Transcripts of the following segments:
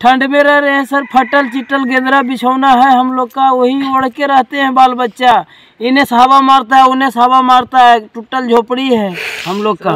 ठंड में रह रहे हैं सर फटल चिटल गेंदरा बिछौना है हम लोग का वही ओढ़ के रहते हैं बाल बच्चा। इन्हें से हवा मारता है उन्हें से हवा मारता है टूटल झोपड़ी है हम लोग का।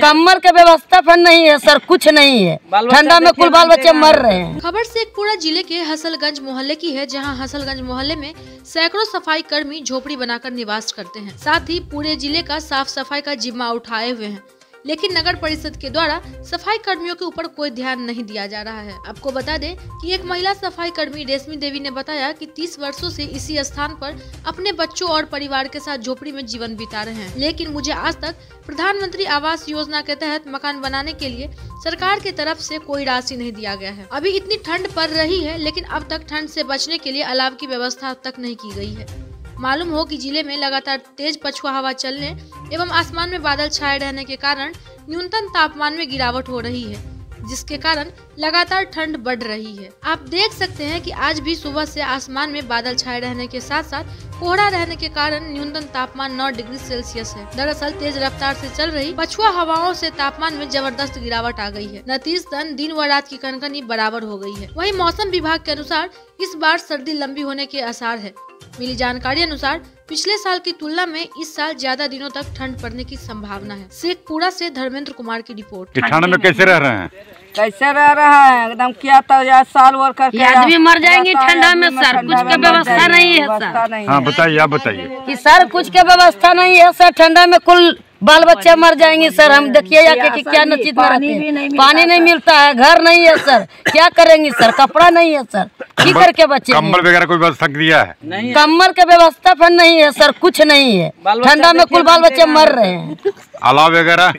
कम्बल के व्यवस्था पर नहीं है सर कुछ नहीं है। ठंडा में कुल बाल बच्चे मर रहे हैं। खबर से पूरा ज़िले के हसलगंज मोहल्ले की है जहाँ हसलगंज मोहल्ले में सैकड़ों सफ़ाई कर्मी झोपड़ी बनाकर निवास करते हैं। साथ ही पूरे ज़िले का साफ़ सफ़ाई का जिम्मा उठाए हुए हैं। लेकिन नगर परिषद के द्वारा सफ़ाई कर्मियों के ऊपर कोई ध्यान नहीं दिया जा रहा है। आपको बता दें कि एक महिला सफ़ाई कर्मी रेशमी देवी ने बताया कि 30 वर्षों से इसी स्थान पर अपने बच्चों और परिवार के साथ झोपड़ी में जीवन बिता रहे हैं। लेकिन मुझे आज तक प्रधानमंत्री आवास योजना के तहत मकान बनाने के लिए सरकार की तरफ़ से कोई राशि नहीं दिया गया है। अभी इतनी ठंड पड़ रही है, लेकिन अब तक ठंड से बचने के लिए अलाव की व्यवस्था अब तक नहीं की गई है। मालूम हो कि ज़िले में लगातार तेज पछुआ हवा चलने एवं आसमान में बादल छाए रहने के कारण न्यूनतम तापमान में गिरावट हो रही है, जिसके कारण लगातार ठंड बढ़ रही है। आप देख सकते हैं कि आज भी सुबह से आसमान में बादल छाए रहने के साथ साथ कोहरा रहने के कारण न्यूनतम तापमान 9 डिग्री सेल्सियस है। दरअसल तेज रफ्तार से चल रही पछुआ हवाओं से तापमान में ज़बरदस्त गिरावट आ गई है। नतीजतन दिन व रात की कनकनी बराबर हो गई है। वही मौसम विभाग के अनुसार इस बार सर्दी लंबी होने के आसार है। मिली जानकारी अनुसार पिछले साल की तुलना में इस साल ज़्यादा दिनों तक ठंड पड़ने की संभावना है। शेखपुरा से धर्मेंद्र कुमार की रिपोर्ट। ठंड में कैसे रह रहे हैं? कैसे रह रहा है? एकदम क्या तो यार साल भर करके आदमी मर जाएँगे रहता ठंडा में सर, कुछ का व्यवस्था नहीं है, सर। हाँ। बताइए आप बताइए। कि सर कुछ का व्यवस्था नहीं है सर। ठंडा में कुल बाल बच्चे मर जाएँगे सर। हम देखिए जाके कि क्या नचित में रहते हैं। पानी नहीं मिलता है घर नहीं है सर। क्या करेंगे सर? कपड़ा नहीं है सर। की करके बच्चे कम्बल वगैरह कोई व्यवस्था दिया है? कम्बल के व्यवस्था फिर नहीं है सर। कुछ नहीं है। ठंडा में कुल बाल बच्चे मर रहे हैं। अलाव वगैरह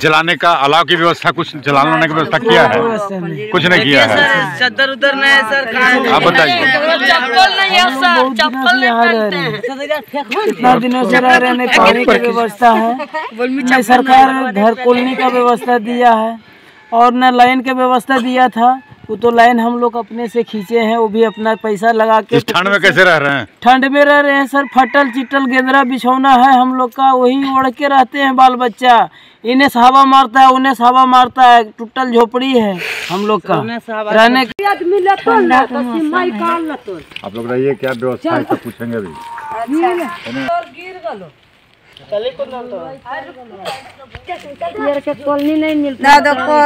जलाने का अलाव की व्यवस्था कुछ जलाने की व्यवस्था किया है? कुछ नहीं किया है? चद्दर उधर नहीं है सर आप बताइए। चप्पल नहीं है सर चप्पल नहीं पहनते हैं। कितना दिनों से रह हैं पानी की व्यवस्था है। सरकार घर खोलने का व्यवस्था दिया है और न लाइन का व्यवस्था दिया था। वो तो लाइन हम लोग अपने से खींचे हैं वो भी अपना पैसा लगा के ठंड में कैसे रह रहे हैं? ठंड में रह रहे हैं सर फटल चिटल गेंदरा बिछौना है हम लोग का वही ओढ़ के रहते हैं बाल बच्चा। इन्हें से हवा मारता है उन्हें से हवा मारता है टूटल झोपड़ी है हम लोग का। रहने आप लोग रहिए क्या व्यवस्था है पूछेंगे अभी। ना देखो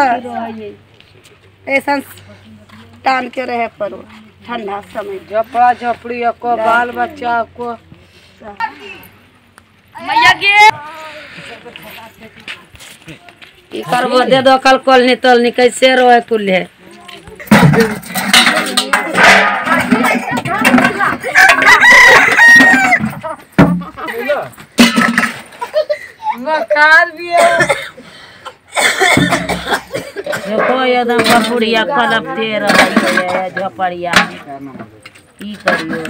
ऐसा टान के रहे पड़ो ठंडा समय। झोपड़ा झोपड़ी को बाल बच्चा को। की करबो दे दो कल कोलनी तोलनी कैसे रोए कुल्हे देखो एकदम बपुड़िया कलप दे रही झोपड़िया। की करियो?